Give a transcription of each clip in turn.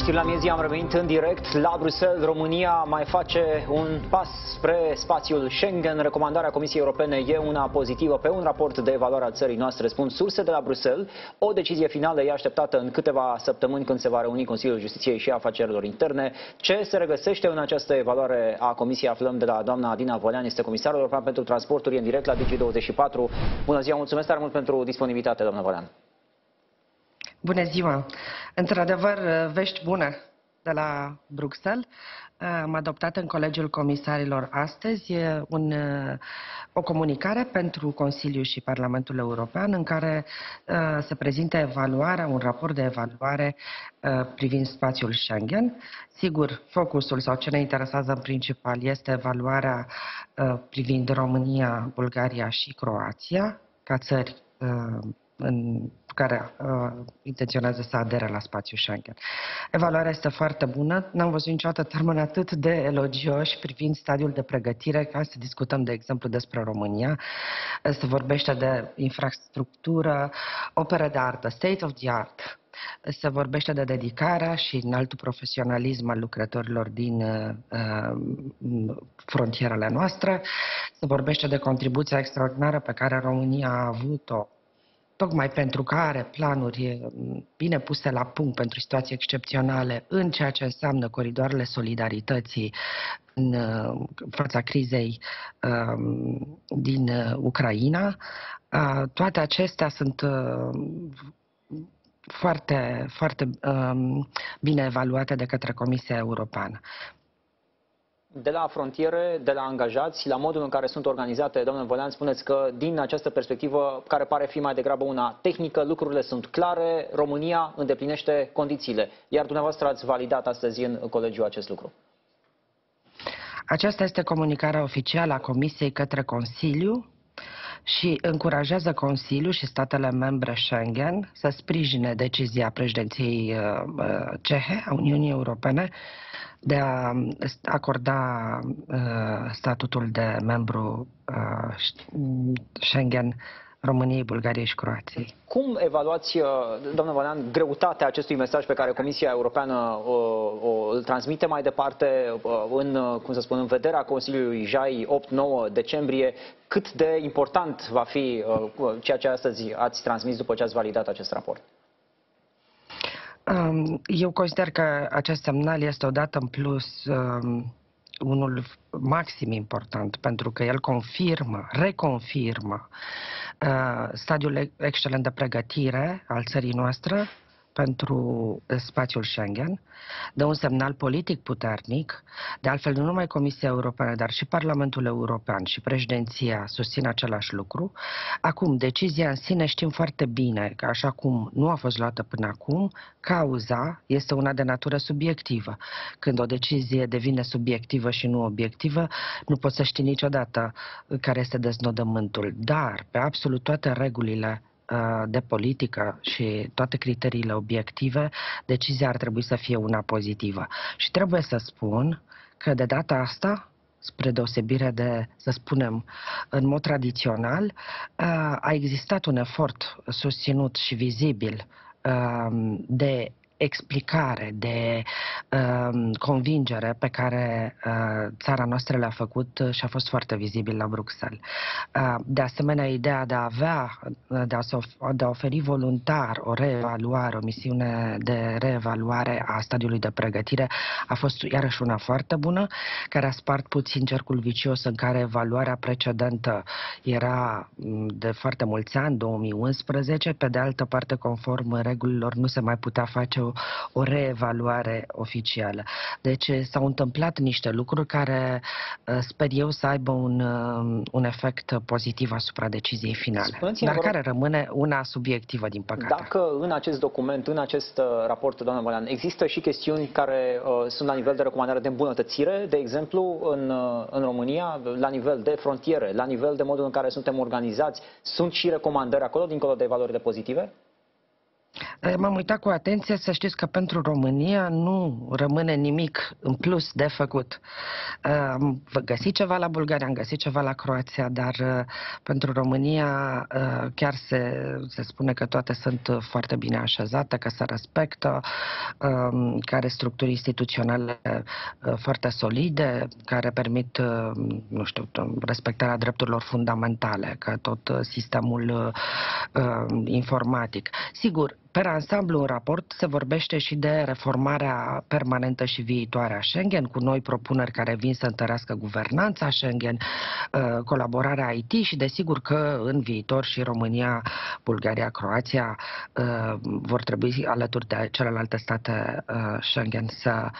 știri la miezii am revenit în direct la Bruxelles. România mai face un pas spre spațiul Schengen. Recomandarea Comisiei Europene e una pozitivă pe un raport de evaluare a țării noastre, spun surse de la Bruxelles. O decizie finală e așteptată în câteva săptămâni când se va reuni Consiliul Justiției și Afacerilor Interne. Ce se regăsește în această evaluare a Comisiei aflăm de la doamna Adina Volean, este comisarul european pentru transporturi în direct la Digi24. Bună ziua, mulțumesc tare mult pentru disponibilitate, doamna Volean. Bună ziua! Într-adevăr, vești bune de la Bruxelles. Am adoptat în Colegiul Comisarilor astăzi un, o comunicare pentru Consiliu și Parlamentul European în care se prezintă evaluarea, un raport de evaluare privind spațiul Schengen. Sigur, focusul sau ce ne interesează în principal este evaluarea privind România, Bulgaria și Croația ca țări în care uh, intenționează să adere la spațiul Schengen. Evaluarea este foarte bună. N-am văzut niciodată termeni atât de elogioși privind stadiul de pregătire, ca să discutăm, de exemplu, despre România. Se vorbește de infrastructură, opere de artă, state of the art, se vorbește de dedicarea și înaltul profesionalism al lucrătorilor din uh, frontierele noastre. Se vorbește de contribuția extraordinară pe care România a avut-o tocmai pentru că are planuri bine puse la punct pentru situații excepționale în ceea ce înseamnă coridoarele solidarității în fața crizei um, din Ucraina. Toate acestea sunt foarte, foarte um, bine evaluate de către Comisia Europeană de la frontiere, de la angajați, la modul în care sunt organizate, domnule Volean, spuneți că din această perspectivă, care pare fi mai degrabă una tehnică, lucrurile sunt clare, România îndeplinește condițiile. Iar dumneavoastră ați validat astăzi în colegiu acest lucru. Aceasta este comunicarea oficială a Comisiei către Consiliu și încurajează Consiliul și statele membre Schengen să sprijine decizia președinției uh, uh, cehe a Uniunii Europene de a acorda uh, statutul de membru Schengen României, Bulgariei și Croației. Cum evaluați, doamnă Valean, greutatea acestui mesaj pe care Comisia Europeană o, o, îl transmite mai departe în, cum să spun, în vederea Consiliului JAI 8-9 decembrie? Cât de important va fi ceea ce astăzi ați transmis după ce ați validat acest raport? Eu consider că acest semnal este odată în plus um, unul maxim important, pentru că el confirmă, reconfirmă uh, stadiul excelent de pregătire al țării noastre pentru eh, spațiul Schengen, de un semnal politic puternic. De altfel, nu numai Comisia Europeană, dar și Parlamentul European și președinția susțin același lucru. Acum, decizia în sine știm foarte bine că așa cum nu a fost luată până acum, cauza este una de natură subiectivă. Când o decizie devine subiectivă și nu obiectivă, nu poți să știi niciodată care este deznodământul. Dar, pe absolut toate regulile Uh, de politică și toate criteriile obiective, decizia ar trebui să fie una pozitivă. Și trebuie să spun că de data asta, spre deosebire de, să spunem, în mod tradițional, uh, a existat un efort susținut și vizibil uh, de explicare, de uh, convingere pe care uh, țara noastră le-a făcut și a fost foarte vizibil la Bruxelles. Uh, de asemenea, ideea de a avea, de a, de a oferi voluntar o reevaluare, o misiune de reevaluare a stadiului de pregătire a fost iarăși una foarte bună, care a spart puțin cercul vicios în care evaluarea precedentă era de foarte mulți ani, 2011, pe de altă parte, conform regulilor, nu se mai putea face o o, reevaluare oficială. Deci s-au întâmplat niște lucruri care uh, sper eu să aibă un, uh, un efect pozitiv asupra deciziei finale, dar care rămâne una subiectivă, din păcate. Dacă în acest document, în acest uh, raport, doamna Molean, există și chestiuni care uh, sunt la nivel de recomandare de îmbunătățire, de exemplu, în, uh, în România, la nivel de frontiere, la nivel de modul în care suntem organizați, sunt și recomandări acolo, dincolo de valorile pozitive? M-am uitat cu atenție să știți că pentru România nu rămâne nimic în plus de făcut. Am găsit ceva la Bulgaria, am găsit ceva la Croația, dar pentru România chiar se, se spune că toate sunt foarte bine așezate, că se respectă, că are structuri instituționale foarte solide, care permit, nu știu, respectarea drepturilor fundamentale, că tot sistemul informatic. Sigur, Per ansamblu, în raport se vorbește și de reformarea permanentă și viitoare a Schengen, cu noi propuneri care vin să întărească guvernanța Schengen, uh, colaborarea IT și desigur că în viitor și România, Bulgaria, Croația uh, vor trebui alături de celelalte state uh, Schengen să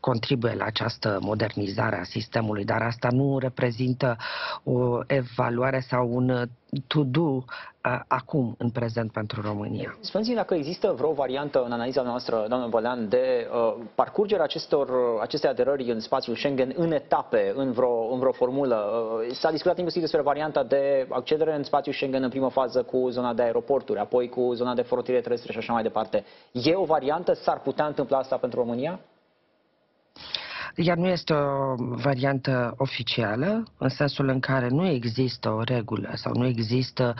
contribuie la această modernizare a sistemului, dar asta nu reprezintă o evaluare sau un to-do acum, în prezent, pentru România. spuneți dacă există vreo variantă în analiza noastră, doamnă Bălean, de uh, parcurgerea acestor, acestei aderări în spațiul Schengen în etape, în vreo, în vreo formulă. Uh, s-a discutat inclusiv despre varianta de accedere în spațiul Schengen în primă fază cu zona de aeroporturi, apoi cu zona de frontiere terestre și așa mai departe. E o variantă? S-ar putea întâmpla asta pentru România? Ea nu este o variantă oficială, în sensul în care nu există o regulă sau nu există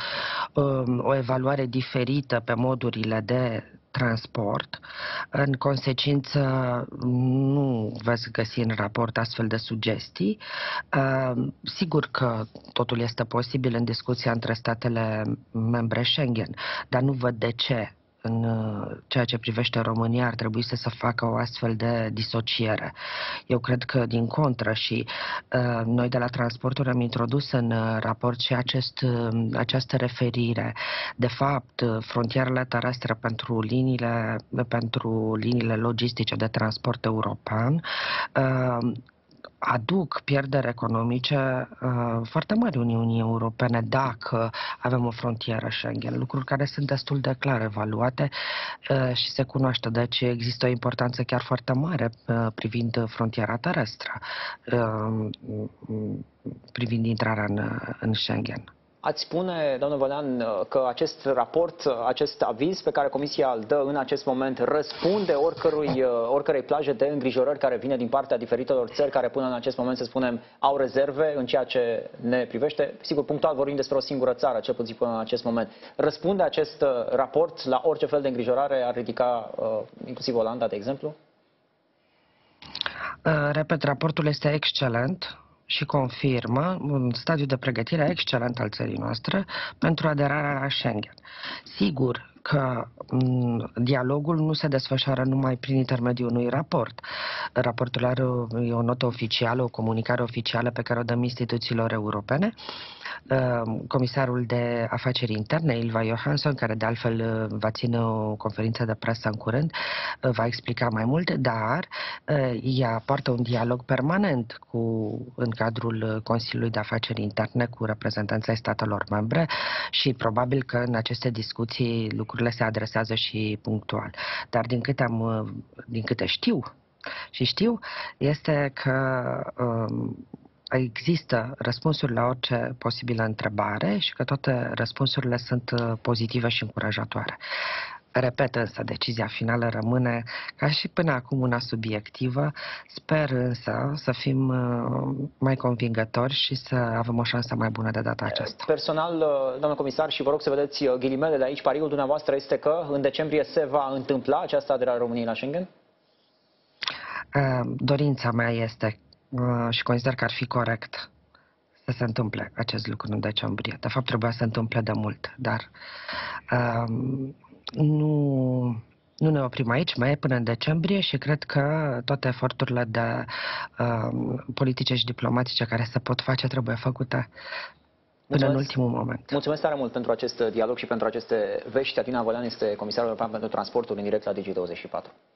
um, o evaluare diferită pe modurile de transport. În consecință, nu veți găsi în raport astfel de sugestii. Um, sigur că totul este posibil în discuția între statele membre Schengen, dar nu văd de ce în uh, ceea ce privește România ar trebui să se facă o astfel de disociere. Eu cred că din contră și uh, noi de la transporturi am introdus în uh, raport și acest, uh, această referire. De fapt, uh, frontierele terestre pentru liniile, pentru liniile logistice de transport european uh, aduc pierderi economice uh, foarte mari Uniunii Europene dacă avem o frontieră Schengen, lucruri care sunt destul de clar evaluate uh, și se cunoaște. Deci există o importanță chiar foarte mare uh, privind frontiera terestră, uh, privind intrarea în, în Schengen. Ați spune, domnul Vălean, că acest raport, acest aviz pe care Comisia îl dă în acest moment răspunde oricărui, oricărei plaje de îngrijorări care vine din partea diferitelor țări care până în acest moment, să spunem, au rezerve în ceea ce ne privește. Sigur, punctual vorbim despre o singură țară, cel puțin până în acest moment. Răspunde acest raport la orice fel de îngrijorare ar ridica uh, inclusiv Olanda, de exemplu? Repet, raportul este excelent și confirmă un stadiu de pregătire excelent al țării noastre pentru aderarea la Schengen. Sigur că m, dialogul nu se desfășoară numai prin intermediul unui raport. Raportul are o, o notă oficială, o comunicare oficială pe care o dăm instituțiilor europene Ehm, comisarul de afaceri interne, Ilva Johansson, care de altfel eh, va ține o conferință de presă în curând, eh, va explica mai mult, dar eh, ea poartă un dialog permanent cu, în cadrul Consiliului de Afaceri Interne cu reprezentanța statelor membre și probabil că în aceste discuții lucrurile se adresează și punctual. Dar din câte, am, din câte știu, și știu, este că um, există răspunsuri la orice posibilă întrebare și că toate răspunsurile sunt uh, pozitive și încurajatoare. Repet însă, decizia finală rămâne ca și până acum una subiectivă. Sper însă să fim uh, mai convingători și să avem o șansă mai bună de data aceasta. Personal, uh, doamnă comisar, și vă rog să vedeți ghilimele de aici, pariul dumneavoastră este că în decembrie se va întâmpla această aderare a României la Schengen? Dorința mea este Uh, și consider că ar fi corect să se întâmple acest lucru în decembrie. De fapt, trebuia să se întâmple de mult, dar um, nu, nu ne oprim aici, mai e până în decembrie și cred că toate eforturile de um, politice și diplomatice care se pot face trebuie făcute până Mulțumesc. în ultimul moment. Mulțumesc tare mult pentru acest dialog și pentru aceste vești. Atina Volean este comisarul european pentru transportul în direct la Digi24.